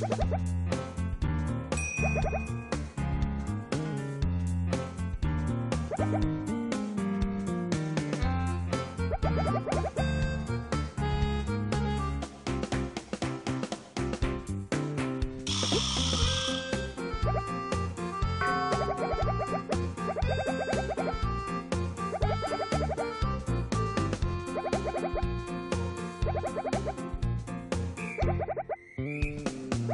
you.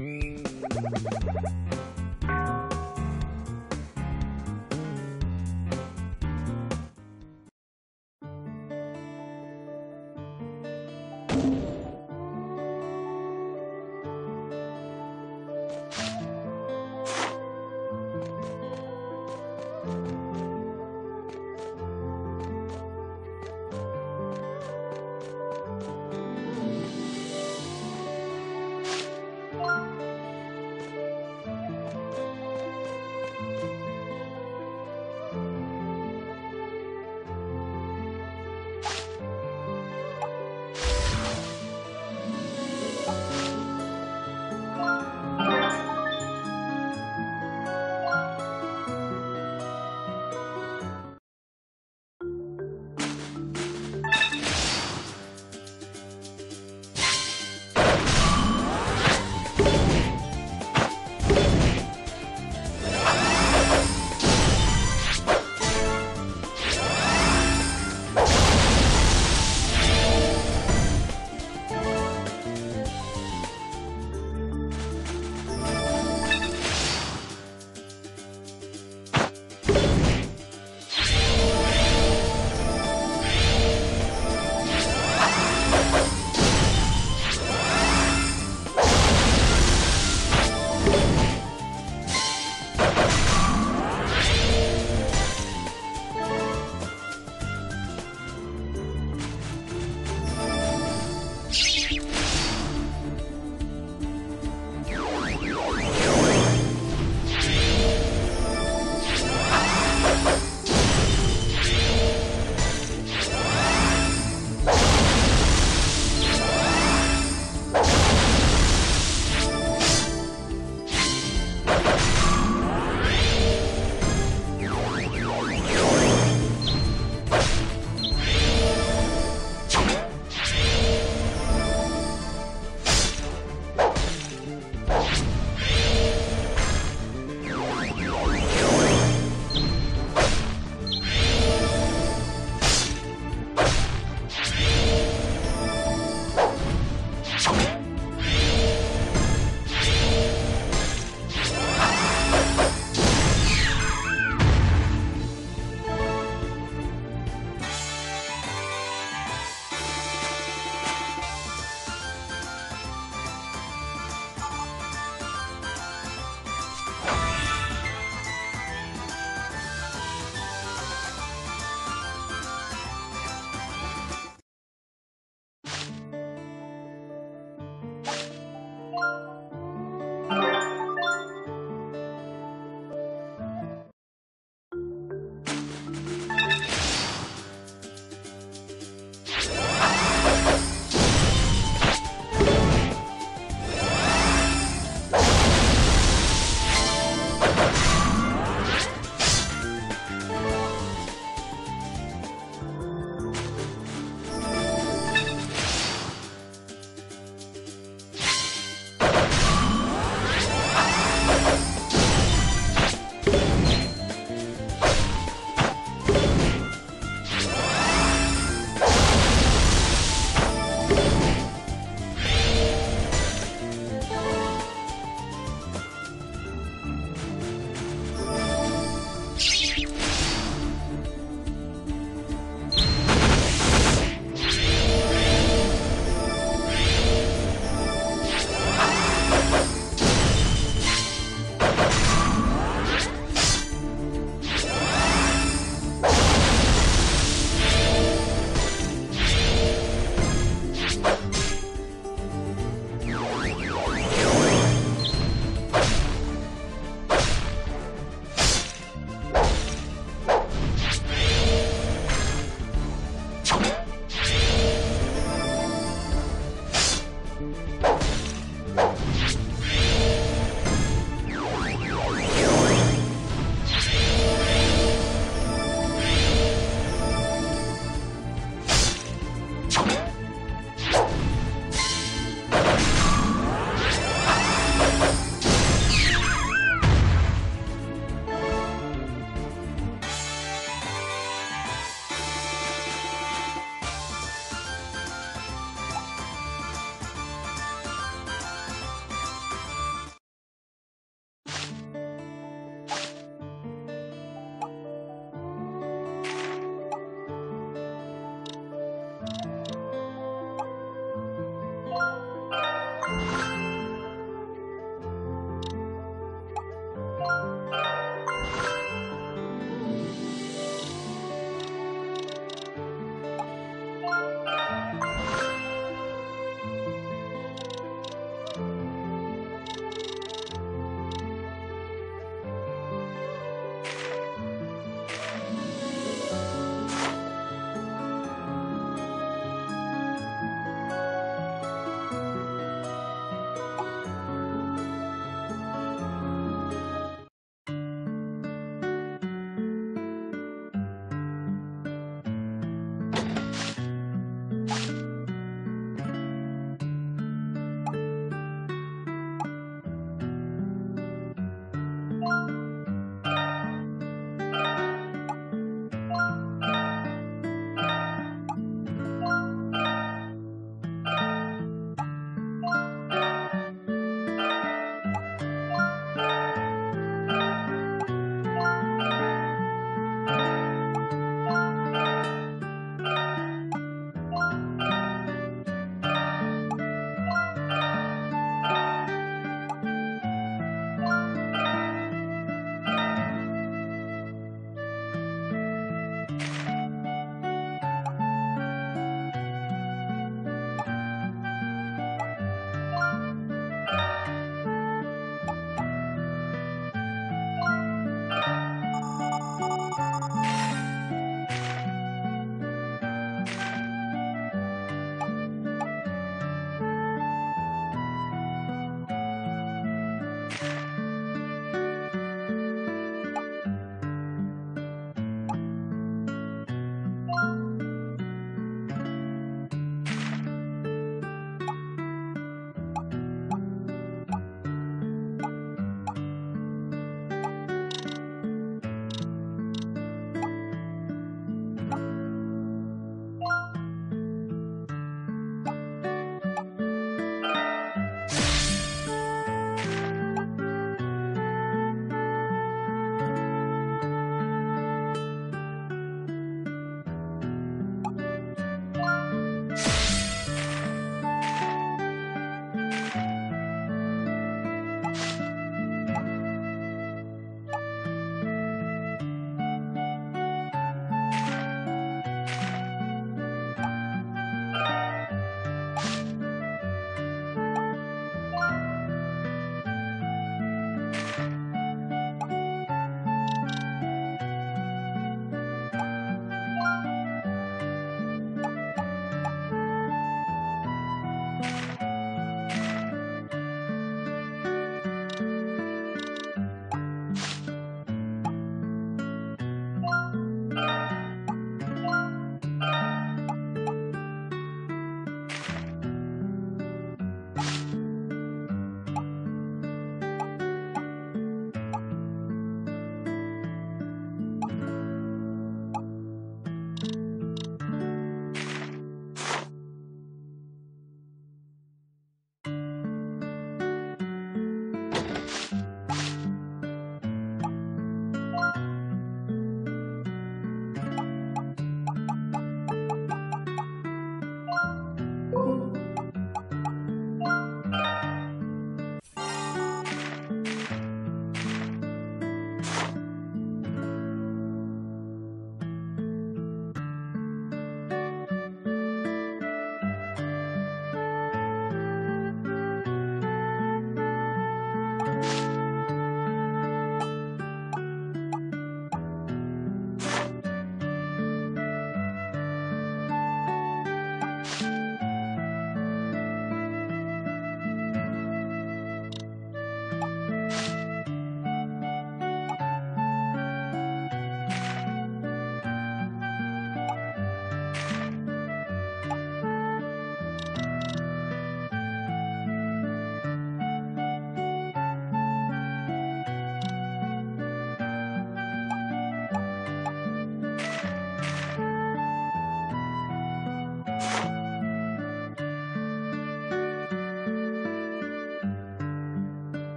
うーん。